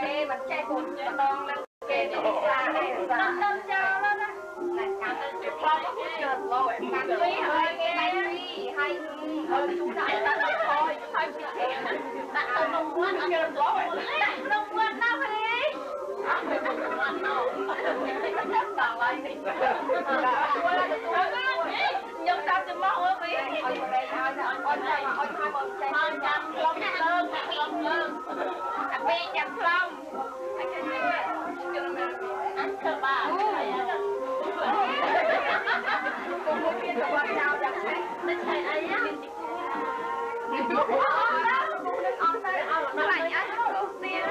Thế bánh chai bột con lên kê đi xa này. Tâm tâm cho lên á. Này cảm ơn chị con có hút trượt rồi. Cảm ơn hay nghe. Hay ơi chú thôi. Chị kẹt. Bạn tôi không rồi. Bạn không muốn đi. Bạn không muốn đi. ពីចាំខ្លំអាចជិះខ្ញុំអង្គបាទគុំមានរបស់ចោលដាក់ឆេះមិនឆេះអីណាអត់ទៅអត់ទៅអត់ទៅអត់ទៅទៀត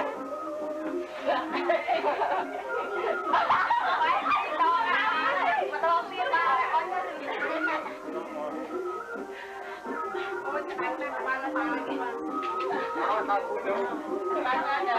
Então,